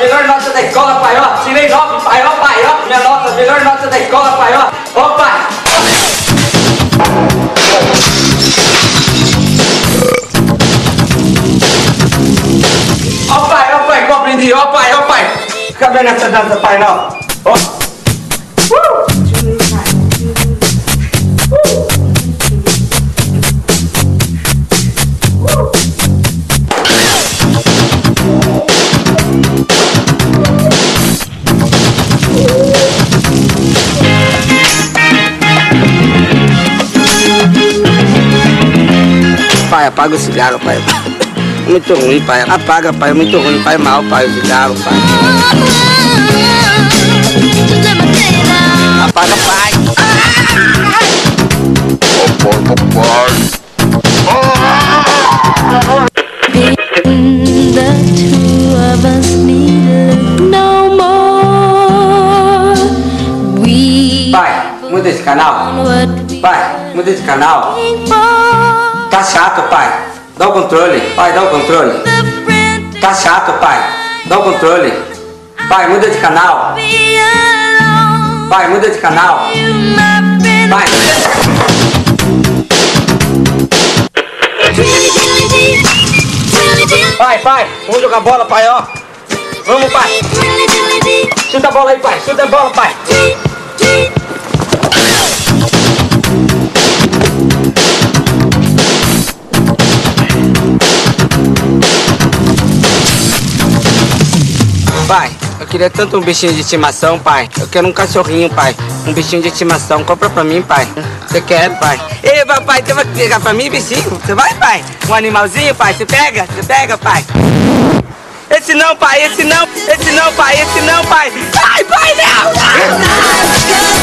melhor nota da escola, pai, ó. Tirei nove, pai, ó, pai, ó. Minha nota, melhor nota da escola, pai, ó. Ó, pai. Ó, pai, ó, pai, compreendi. Ó, pai, ó, pai. Acabei nessa dança, pai, não. Ó. apaga o cigarro, pai. Muito ruim, pai. Apaga, pai. Muito ruim, pai. Mal, pai. O cigarro, pai. Apaga, pai. Apaga, pai. Pai, muda esse canal. Pai, muda esse canal. Tá chato, pai. Dá o controle. Pai, dá o controle. Tá chato, pai. Dá o controle. Pai, muda de canal. Pai, muda de canal. Pai. Pai, pai, vamos jogar bola, pai, ó. Vamos, pai. Chuta a bola aí, pai. Chuta a bola, pai. Pai, eu queria tanto um bichinho de estimação, pai. Eu quero um cachorrinho, pai. Um bichinho de estimação. Compra pra mim, pai. Você quer, pai? Ei, papai, você vai pegar pra mim, bichinho? Você vai, pai? Um animalzinho, pai? Você pega? Você pega, pai? Esse não, pai, esse não, esse não, pai, esse não, pai. Ai, pai, não!